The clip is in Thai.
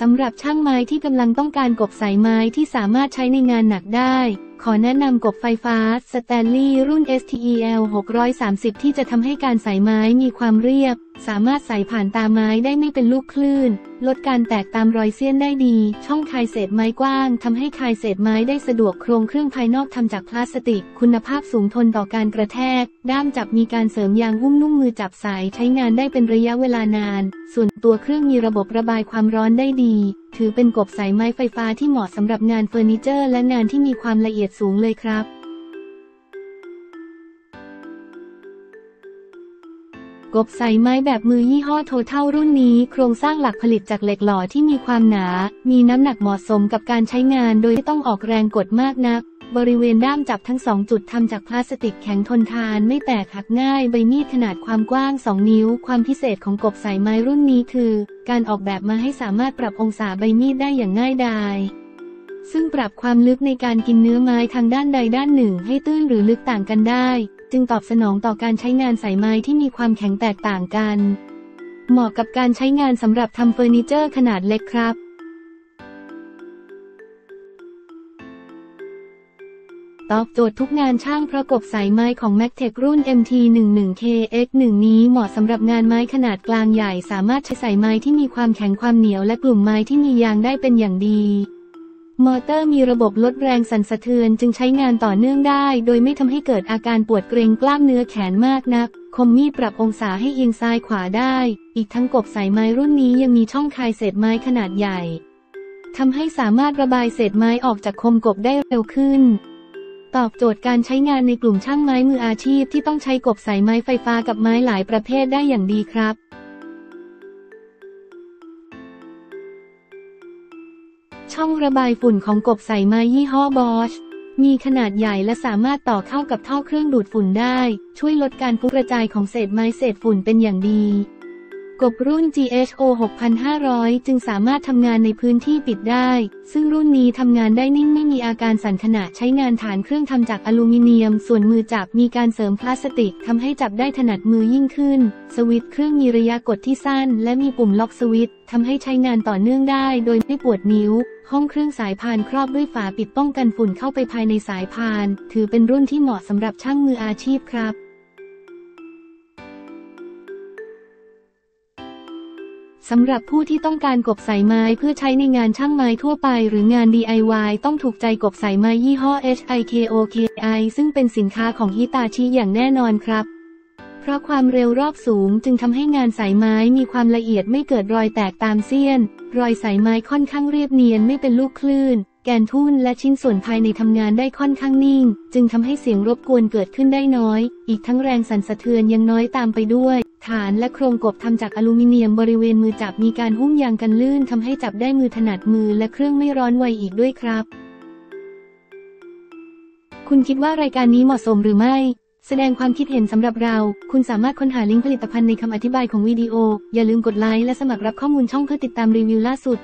สำหรับช่างไม้ที่กำลังต้องการกบสายไม้ที่สามารถใช้ในงานหนักได้ ขอแนะนำกบไฟฟ้าสแตนลีย์รุ่น STEL 630 ที่จะทำให้การใส่ไม้มีความเรียบ สามารถใส่ผ่านตาไม้ได้ไม่เป็นลูกคลื่น ลดการแตกตามรอยเสี้ยนได้ดี ช่องคายเศษไม้กว้างทำให้คายเศษไม้ได้สะดวกโครงเครื่องภายนอกทำจากพลาสติก คุณภาพสูงทนต่อการกระแทก ด้ามจับมีการเสริมยางหุ้มนุ่มมือจับสายใช้งานได้เป็นระยะเวลานาน ส่วนตัวเครื่องมีระบบระบายความร้อนได้ดี ถือเป็นกบสายไม้ไฟฟ้าที่เหมาะสำหรับงานเฟอร์นิเจอร์ และงานที่มีความละเอียดสูงเลยครับ กบสายไม้แบบมือยี่ห้อโทเท่ารุ่นนี้ โครงสร้างหลักผลิตจากเหล็กหล่อที่มีความหนา มีน้ำหนักเหมาะสมกับการใช้งานโดยไม่ต้องออกแรงกดมากนัก บริเวณด้ามจับทั้งสองจุดทำจากพลาสติกแข็งทนทานไม่แตกหักง่ายใบมีดขนาดความกว้าง 2 นิ้ว ความพิเศษของกบใส่ไม้รุ่นนี้คือ การออกแบบมาให้สามารถปรับองศาใบมีดได้อย่างง่ายดายซึ่งปรับความลึกในการกินเนื้อไม้ทางด้านใดด้านหนึ่งให้ตื้นหรือลึกต่างกันได้ จึงตอบสนองต่อการใช้งานสายไม้ที่มีความแข็งแตกต่างกัน เหมาะกับการใช้งานสำหรับทำเฟอร์นิเจอร์ขนาดเล็กครับ ตอบโจทย์ทุกงานช่างเพราะกบสายไม้ของ m a c t e c รุ่น MT11KX1 นี้เหมาะสำหรับงานไม้ขนาดกลางใหญ่ สามารถใช้สายไม้ที่มีความแข็งความเหนียวและกลุ่มไม้ที่มียางได้เป็นอย่างดี มอเตอร์มีระบบลดแรงสั่นสะเทือนจึงใช้งานต่อเนื่องได้ โดยไม่ทำให้เกิดอาการปวดเกรงกล้ามเนื้อแขนมากนัก คมมีดปรับองศาให้เอียงซ้ายขวาได้ อีกทั้งกบสายไม้รุ่นนี้ยังมีช่องคายเศษไม้ขนาดใหญ่ทำให้สามารถระบายเศษไม้ออกจากคมกบได้เร็วขึ้น ตอบโจทย์การใช้งานในกลุ่มช่างไม้มืออาชีพที่ต้องใช้กบสายไม้ไฟฟ้ากับไม้หลายประเภทได้อย่างดีครับช่องระบายฝุ่นของกบใส่ไม้ยี่ห้อบอชมีขนาดใหญ่และสามารถต่อเข้ากับท่อเครื่องดูดฝุ่นได้ ช่วยลดการฟุ้งกระจายของเศษไม้เศษฝุ่นเป็นอย่างดี กบรุ่น GHO 6500 จึงสามารถทำงานในพื้นที่ปิดได้ ซึ่งรุ่นนี้ทำงานได้นิ่งไม่มีอาการสั่นขณะใช้งานฐานเครื่องทำจากอลูมิเนียม ส่วนมือจับมีการเสริมพลาสติกทำให้จับได้ถนัดมือยิ่งขึ้น สวิตช์เครื่องมีระยะกดที่สั้น และมีปุ่มล็อกสวิตช์ทำให้ใช้งานต่อเนื่องได้โดยไม่ปวดนิ้ว ห้องเครื่องสายพานครอบด้วยฝาปิดป้องกันฝุ่นเข้าไปภายในสายพาน ถือเป็นรุ่นที่เหมาะสำหรับช่างมืออาชีพครับ สำหรับผู้ที่ต้องการกบสายไม้เพื่อใช้ในงานช่างไม้ทั่วไป หรืองาน DIY ต้องถูกใจกบสายไม้ยี่ห้อ HIKOKI ซึ่งเป็นสินค้าของฮิตาชิอย่างแน่นอนครับ เพราะความเร็วรอบสูงจึงทำให้งานสายไม้มีความละเอียดไม่เกิดรอยแตกตามเสี้ยน รอยสายไม้ค่อนข้างเรียบเนียนไม่เป็นลูกคลื่น แกนทุ่นและชิ้นส่วนภายในทำงานได้ค่อนข้างนิ่ง จึงทำให้เสียงรบกวนเกิดขึ้นได้น้อย อีกทั้งแรงสั่นสะเทือนยังน้อยตามไปด้วย ฐานและโครงกบทำจากอลูมิเนียมบริเวณมือจับมีการหุ้มยางกันลื่นทำให้จับได้มือถนัดมือและเครื่องไม่ร้อนไวอีกด้วยครับ คุณคิดว่ารายการนี้เหมาะสมหรือไม่ แสดงความคิดเห็นสำหรับเรา คุณสามารถค้นหาลิงก์ผลิตภัณฑ์ในคำอธิบายของวิดีโอ อย่าลืมกดไลค์และสมัครรับข้อมูลช่องเพื่อติดตามรีวิวล่าสุด